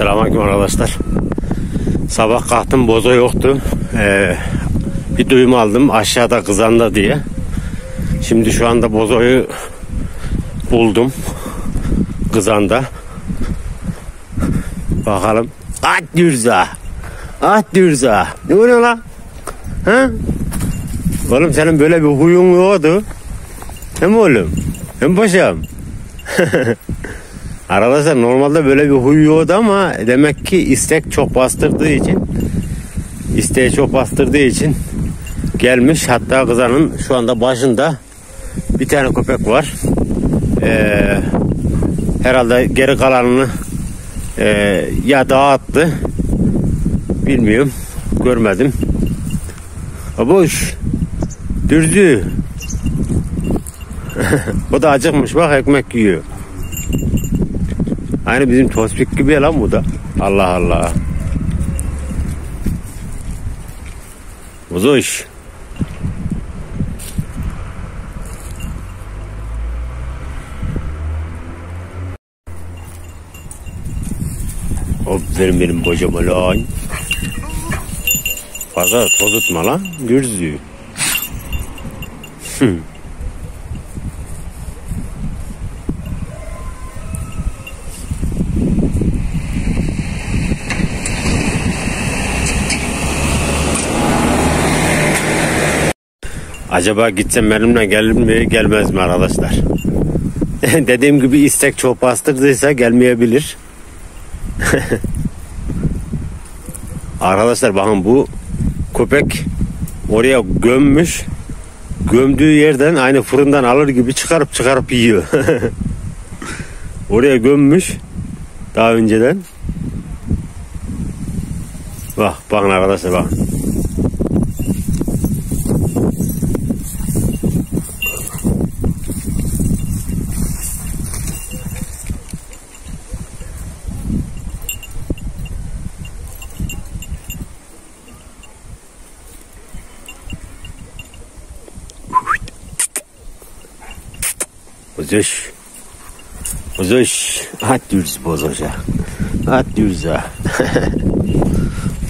Selamünaleyküm arkadaşlar. Sabah kalktım boza yoktu. Ee, bir duyum aldım aşağıda kızanda diye. Şimdi şu anda bozoyu buldum. Kızanda. Bakalım. At dürza. At dürza. Ne oluyor lan? Ha? Oğlum senin böyle bir huyun yoktu. Hem oğlum? Hem paşam? Arkadaşlar normalde böyle bir huy yoktu ama demek ki istek çok bastırdığı için isteği çok bastırdığı için gelmiş. Hatta kızanın şu anda başında bir tane köpek var. Ee, herhalde geri kalanını e, ya dağıttı. Bilmiyorum. Görmedim. Abuş. Dürzü. o da acıkmış bak ekmek yiyor. Aynı bizim tospik gibi lan bu da. Allah Allah. Uzuş. Aferin benim kocama lan. Fazla toz tutma lan. Gürzü. Acaba gitsem benimle gelir mi gelmez mi arkadaşlar? Dediğim gibi istek çok bastırdıysa gelmeyebilir. arkadaşlar bakın bu köpek oraya gömmüş. Gömdüğü yerden aynı fırından alır gibi çıkarıp çıkarıp yiyor. oraya gömmüş daha önceden. Bak bakın arkadaşlar bak. Uzuş. Uzuş. At düz bozacak. At düz ha.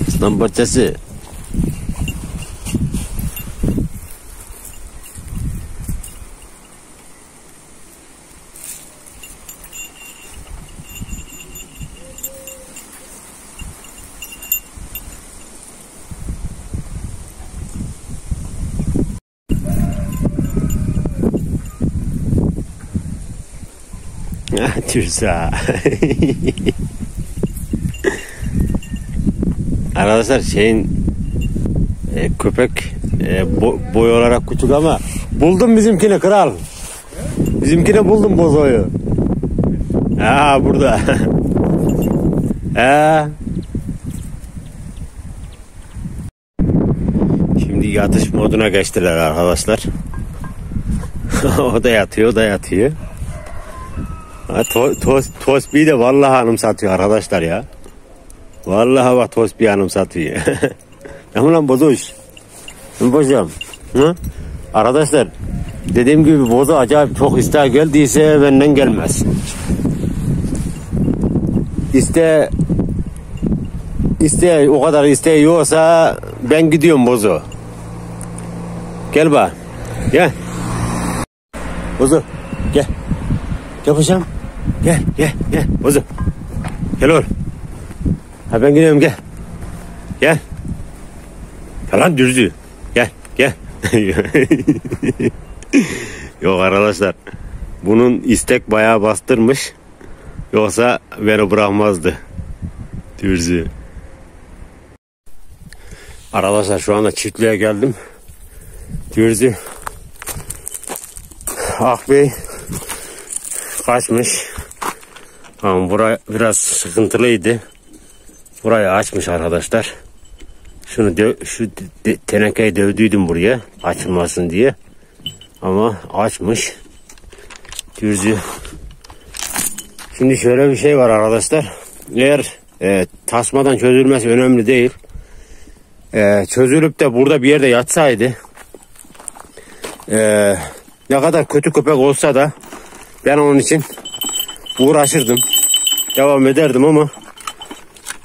Aslan parçası. Türsa. Arkadaşlar şeyin e, köpek e, bo, boy olarak küçük ama buldum bizimkini kral. Bizimkini buldum bozoyu. Ha burada. ha. Şimdi yatış moduna geçtiler arkadaşlar. o da yatıyor, o da yatıyor. Ha, to, tos, tosbiyi de vallahi hanım satıyor arkadaşlar ya. Vallahi bak tosbiyi hanım satıyor. Tamam lan bozuş. Bozacağım. Hı? Arkadaşlar dediğim gibi boza acayip çok isteğe geldiyse benden gelmez. İste iste o kadar isteği yoksa ben gidiyorum bozu. Gel bak. Gel. Bozu. Gel. Gel paşam. Gel gel gel Bozu. Gel oğlum. Ha ben gidiyorum gel. Gel. Gel lan. Gel gel. Yok arkadaşlar. Bunun istek bayağı bastırmış. Yoksa beni bırakmazdı. Dürzü. Arkadaşlar şu anda çiftliğe geldim. Dürzü. Ah Bey kaçmış. Ama bura biraz sıkıntılıydı. Burayı açmış arkadaşlar. Şunu dö şu tenekeyi dövdüydüm buraya açılmasın diye. Ama açmış. Dürzü. Şimdi şöyle bir şey var arkadaşlar. Eğer e, tasmadan çözülmesi önemli değil. E, çözülüp de burada bir yerde yatsaydı e, ne kadar kötü köpek olsa da ben onun için uğraşırdım. Devam ederdim ama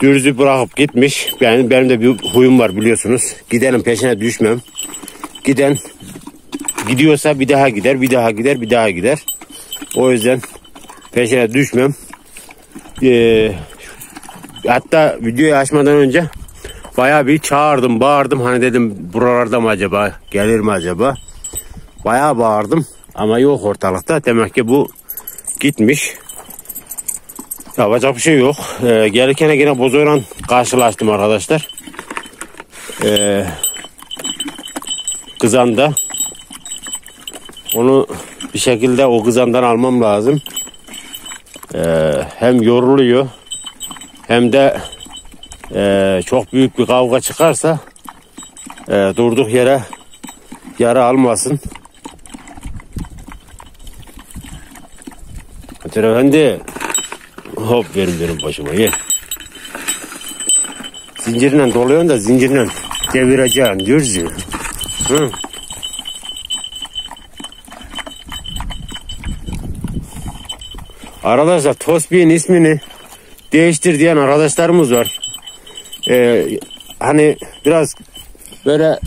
dürzü bırakıp gitmiş. Yani benim de bir huyum var biliyorsunuz. Gidenin peşine düşmem. Giden gidiyorsa bir daha gider, bir daha gider, bir daha gider. O yüzden peşine düşmem. Ee, hatta videoyu açmadan önce bayağı bir çağırdım, bağırdım. Hani dedim buralarda mı acaba, gelir mi acaba? Bayağı bağırdım ama yok ortalıkta. Demek ki bu gitmiş. Yapacak bir şey yok. Ee, gelirken yine bozoyla karşılaştım arkadaşlar. Ee, kızanda. Onu bir şekilde o kızandan almam lazım. Ee, hem yoruluyor hem de e, çok büyük bir kavga çıkarsa e, durduk yere yara almasın. Efendi hop verin verin başıma ye. Zincirle doluyorsun da zincirle devireceksin diyoruz Hı. Arkadaşlar Tosbih'in ismini değiştir diyen arkadaşlarımız var. Ee, hani biraz böyle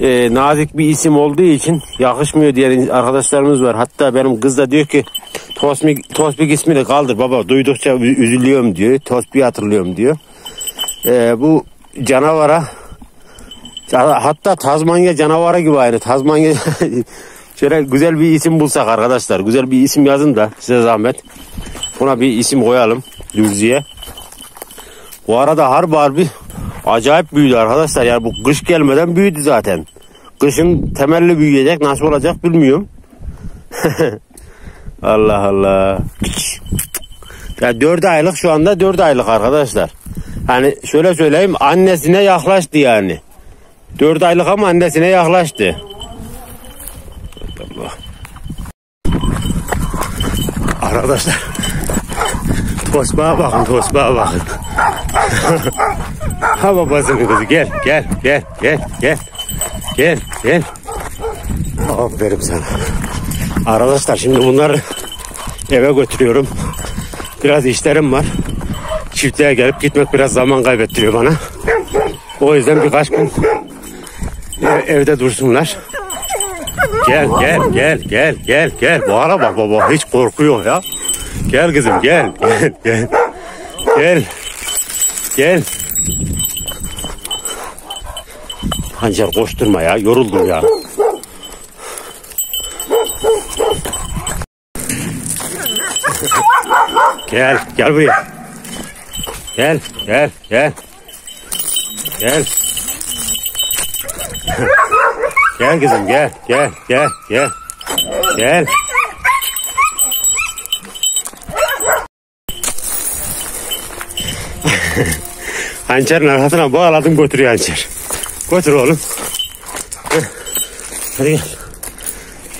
e, nazik bir isim olduğu için yakışmıyor diyen arkadaşlarımız var. Hatta benim kız da diyor ki Tosbik, Tosbik ismini kaldır baba duydukça üzülüyorum diyor. Tosbik'i hatırlıyorum diyor. Ee, bu canavara hatta Tazmanya canavarı gibi aynı. Tazmanya şöyle güzel bir isim bulsak arkadaşlar. Güzel bir isim yazın da size zahmet. Buna bir isim koyalım. Dürzüye. Bu arada harbi harbi acayip büyüdü arkadaşlar. Yani bu kış gelmeden büyüdü zaten. Kışın temelli büyüyecek. Nasıl olacak bilmiyorum. Allah Allah. Ya 4 aylık şu anda 4 aylık arkadaşlar. Hani şöyle söyleyeyim annesine yaklaştı yani. 4 aylık ama annesine yaklaştı. Allah. Arkadaşlar Tosbağa bakın tosbağa bakın. ha babasının kızı gel gel gel gel gel. Gel gel. Aferin sana. Arkadaşlar şimdi bunları eve götürüyorum. Biraz işlerim var. Çiftliğe gelip gitmek biraz zaman kaybettiriyor bana. O yüzden birkaç gün evde dursunlar. Gel gel gel gel gel gel. Bu ara bak baba hiç korkuyor ya. Gel kızım gel gel gel. Gel. Gel. Hancar koşturma ya yoruldum ya. Gel gel buraya. Gel gel gel. Gel. gel kızım gel gel gel gel. Gel. Hançerin arkasına bağladım götürüyor hançer. Götür oğlum. Hadi gel.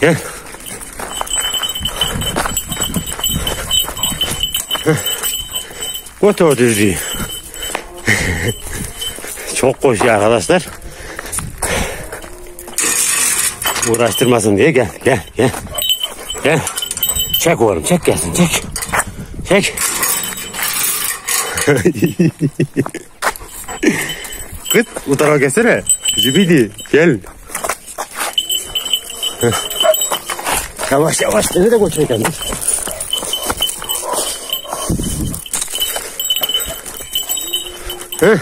Gel. Götür o düzlüğü. Çok koşuyor arkadaşlar. Uğraştırmasın diye gel gel gel. Gel. Çek oğlum çek gelsin çek. Çek. Kıt bu tarafa gelsene. Zibidi gel. yavaş yavaş seni de götüreceğim. Heh.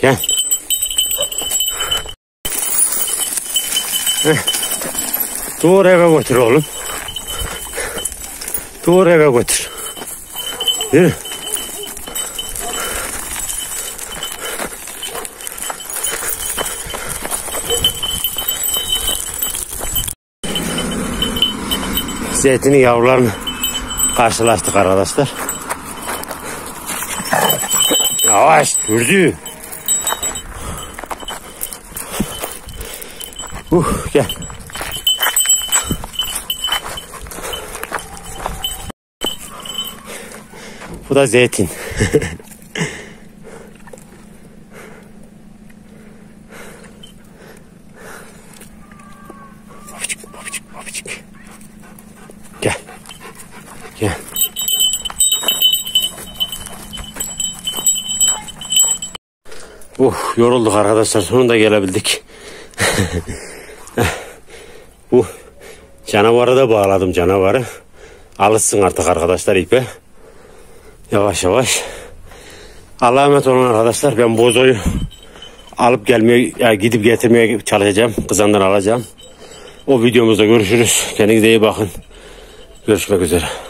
Gel. Heh. Doğru eve götür oğlum. Doğru eve götür. Yürü. Zeytinin yavrularını karşılaştık arkadaşlar. Yavaş dürdü. Uh, gel. Bu da zeytin. babacık, babacık, babacık. Gel. Gel. Uh, yorulduk arkadaşlar. Sonunda gelebildik. Bu canavarı da bağladım canavarı. Alışsın artık arkadaşlar ipe. Yavaş yavaş. Allah'a emanet olun arkadaşlar. Ben bozoyu alıp gelmeye, ya gidip getirmeye çalışacağım. Kızandan alacağım. O videomuzda görüşürüz. Kendinize iyi bakın. Görüşmek üzere.